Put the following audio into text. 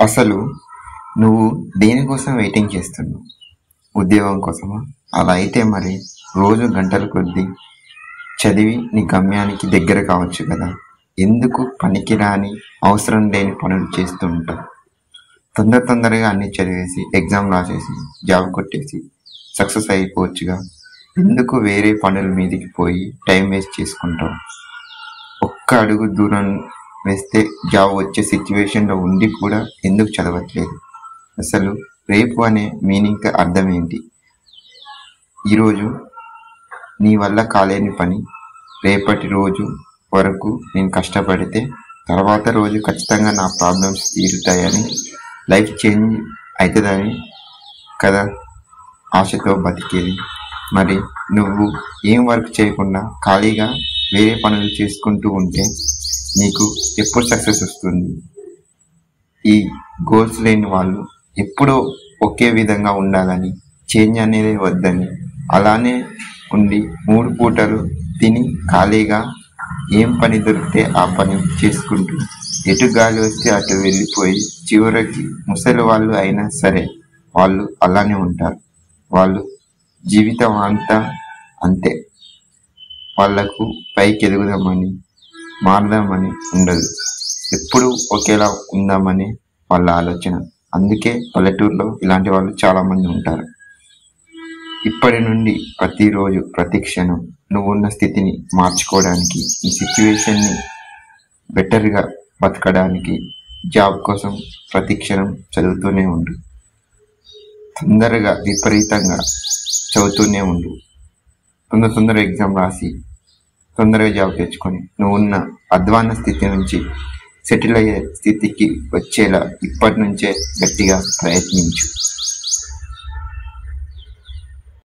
అసలు నువ్వు దేనికోసం వెయిటింగ్ చేస్తున్నావు? ఉద్యోగం కోసమా? అలా అయితే మరి రోజు గంటల కొద్దీ చదివి నీ గమ్యానికి దగ్గర కావచ్చు కదా. ఎందుకు పనికిరాని అవసరం లేని పనులు చేస్తూ ఉంటావు? తొందర తొందరగా అన్ని చదివేసి ఎగ్జామ్ రాసేసి జాబ్ కొట్టేసి సక్సెస్ అయిపోవచ్చుగా. ఎందుకు వేరే పనుల మీదకి పోయి టైం వేస్ట్ చేసుకుంటావు? ఒక్క అడుగు దూరం వేస్తే జాబ్ వచ్చే సిచ్యువేషన్లో ఉండి కూడా ఎందుకు చదవట్లేదు? అసలు రేపు అనే మీనింగ్ అర్థం ఏంటి? ఈరోజు నీ వల్ల కాలేని పని రేపటి రోజు వరకు నేను కష్టపడితే తర్వాత రోజు ఖచ్చితంగా నా ప్రాబ్లమ్స్ తీరుతాయని లైఫ్ చేంజ్ అవుతుందని కదా ఆశతో బతికేది. మరి నువ్వు ఏం వర్క్ చేయకుండా ఖాళీగా వేరే పనులు చేసుకుంటూ ఉంటే నీకు ఎప్పుడు సక్సెస్ వస్తుంది? ఈ గోల్స్ లేని వాళ్ళు ఎప్పుడూ ఒకే విధంగా ఉండాలని చేంజ్ అనేది వద్దని అలానే ఉండి మూడు పూటలు తిని ఖాళీగా ఏం పని దొరికితే ఆ పని చేసుకుంటూ ఎటు గాలి వస్తే అటు వెళ్ళిపోయి చివరికి ముసలి వాళ్ళు అయినా సరే వాళ్ళు అలానే ఉంటారు. వాళ్ళు జీవితం అంతా అంతే. వాళ్ళకు పైకి ఎదుగుదామని మారదామని ఉండదు. ఎప్పుడు ఒకేలా ఉందామని వాళ్ళ ఆలోచన. అందుకే పల్లెటూరులో ఇలాంటి వాళ్ళు చాలా మంది ఉంటారు. ఇప్పటి నుండి ప్రతిరోజు ప్రతి క్షణం నువ్వున్న స్థితిని మార్చుకోవడానికి ఈ సిచ్యువేషన్ని బెటర్గా బతకడానికి జాబ్ కోసం ప్రతి క్షణం చదువుతూనే ఉండు. తొందరగా విపరీతంగా చదువుతూనే ఉండు. తొందర తొందర ఎగ్జామ్ రాసి తొందరగా జాబ్ తెచ్చుకొని నువ్వు ఉన్న అధ్వాన స్థితి నుంచి సెటిల్ అయ్యే స్థితికి వచ్చేలా ఇప్పటి నుంచే గట్టిగా ప్రయత్నించు.